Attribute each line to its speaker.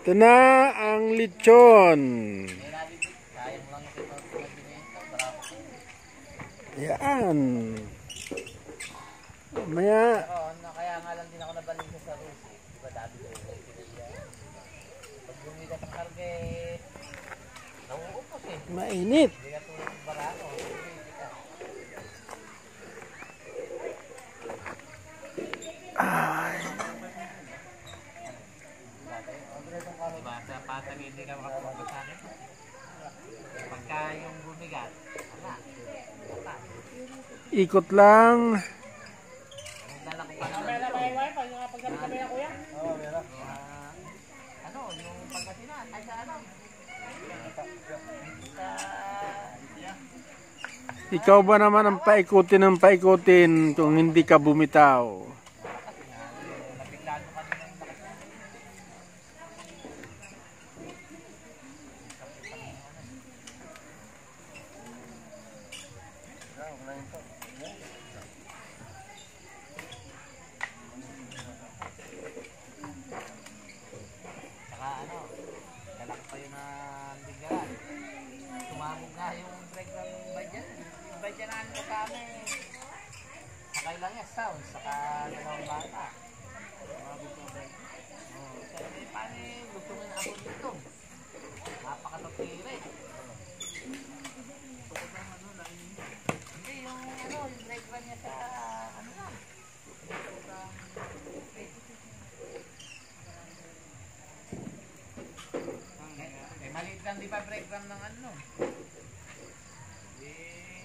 Speaker 1: Ito na ang lechon. Yan. Maya,
Speaker 2: kaya nga lang din ako nabaling sa Rusi. Diba dati ko yung. Pag bumigat ang karga eh, nauupos eh.
Speaker 1: mainit.
Speaker 2: Hindi ka makatulog sa akin. Pagka yung bumigat, wala. Wala.
Speaker 1: Ikot lang.
Speaker 2: Ang dala ko pa naman. Ah, ano, yung pagkasinan, ay sa ano?
Speaker 1: Ikaw ba naman ang paikutin ng paikutin kung hindi ka bumitaw?
Speaker 2: nabiglaan ko kanina yung lakas. Saka ano, dala ko pa yun ng bigyan. Tumamog nga yung break ng badyan. Yung badyan na ano kami. Sakay lang yan, sound, saka dalawang bata. Oh, sabi, paano eh, gusto mo yung abon nito? Napakatapire. Hindi, yung ano, yung break run niya sa ano lang. Lang di ba breakdown ng ano? Eh,